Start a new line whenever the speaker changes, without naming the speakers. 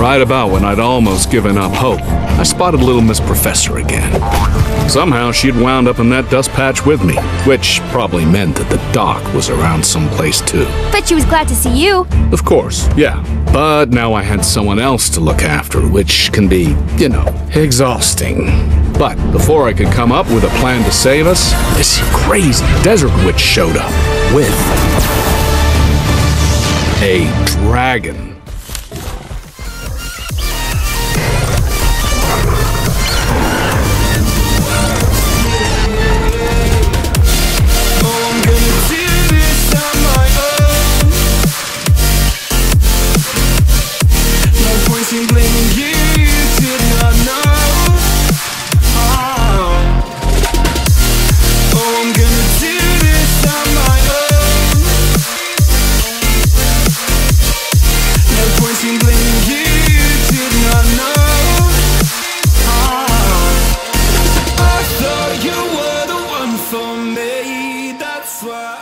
Right about when I'd almost given up hope, I spotted little Miss Professor again. Somehow she'd wound up in that dust patch with me, which probably meant that the doc was around someplace too.
Bet she was glad to see you.
Of course, yeah. But now I had someone else to look after, which can be, you know, exhausting. But before I could come up with a plan to save us, this crazy desert witch showed up with a dragon. soir